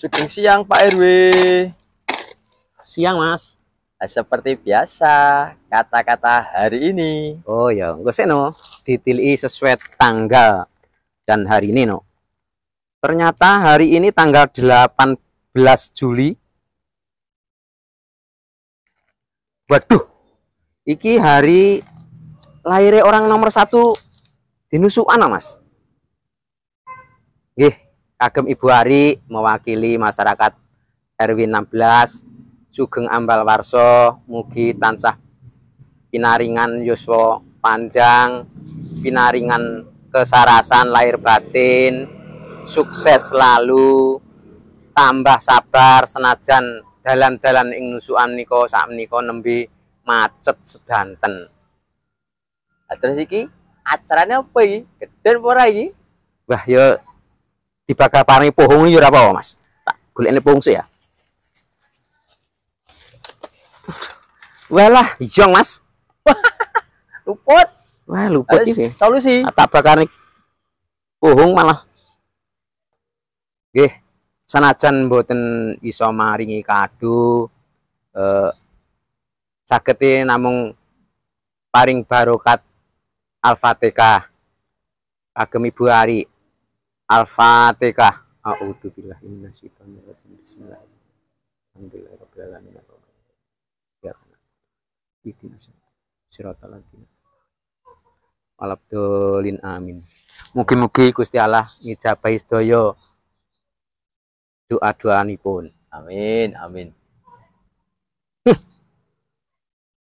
Sugeng siang Pak RW. Siang, Mas. Nah, seperti biasa, kata-kata hari ini. Oh ya, enggak sih no. Ditili sesuai tanggal dan hari ini no. Ternyata hari ini tanggal 18 Juli. Waduh, iki hari lahirnya orang nomor satu di Nusukan, Mas. Nggih, kagem Ibu Ari mewakili masyarakat RW 16 Sugeng Ambal Warso mugi tansah pinaringan yuswa panjang pinaringan kesarasan lahir batin sukses selalu tambah sabar senajan dalan-dalan ing nusukan niko sakmenika nembe macet sedanten Nah, terus iki acaranya apa iki? Geden apa ora iki? wah ya dibakapani pohong ya ora apa Mas tak golekne pohong sih ya Walah, iya Mas. Luput. Wah, luput iki. Solusi. tak bakar pohong malah nggih sanajan mboten iso maringi kado eh sagete namung paring barokat Al-Fatihah kagem Ibu Ari Al-Fatihah A'udzubillahi minasyaitonir rajim Bismillahirrahmanirrahim Ya kana Ihdinas siratal ladzina Walabdolin amin. Mugi-mugi Gusti Allah ngijabahi sedaya doa-doanipun. Amin, amin.